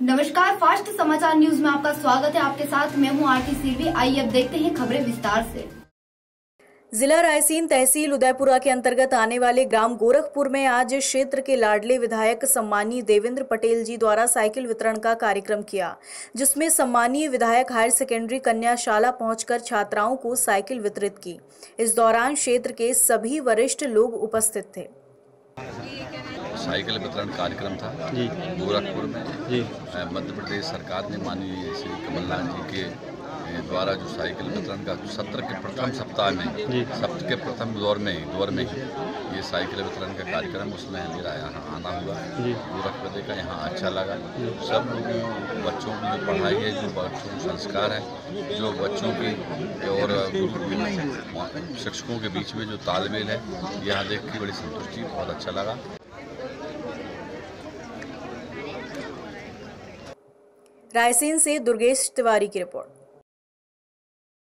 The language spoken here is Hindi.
नमस्कार, फास्ट समाचार न्यूज़ में आपका स्वागत है। आपके साथ मैं हूँ आरती सिरवी। आइए अब देखते हैं खबरें विस्तार से। जिला रायसीन तहसील उदयपुरा के अंतर्गत आने वाले ग्राम गोरखपुर में आज क्षेत्र के लाडले विधायक सम्मानीय देवेंद्र पटेल जी द्वारा साइकिल वितरण का कार्यक्रम किया, जिसमें सम्मानीय विधायक हायर सेकेंडरी कन्याशाला पहुंचकर छात्राओं को साइकिल वितरित की। इस दौरान क्षेत्र के सभी वरिष्ठ लोग उपस्थित थे। साइकिल वितरण कार्यक्रम था। गोरखपुर में। मध्य प्रदेश सरकार ने माननीय श्री कमलनाथ जी के द्वारा जो साइकिल वितरण का सत्र के प्रथम सप्ताह में। सप्ताह के प्रथम दौर में ही दौर में ही ये साइकिल वितरण का कार्यक्रम उसमें मेरा यहाँ आना हुआ। गोरखपुर का यहाँ अच्छा लगा। सब लोगों बच्चों की जो पढ़ाई है जो बच्चों के संस्कार है जो बच्चों की और शिक्षकों के बीच में जो तालमेल है यहाँ देख के बड़ी संतुष्टि बहुत अच्छा लगा। रायसेन से दुर्गेश तिवारी की रिपोर्ट।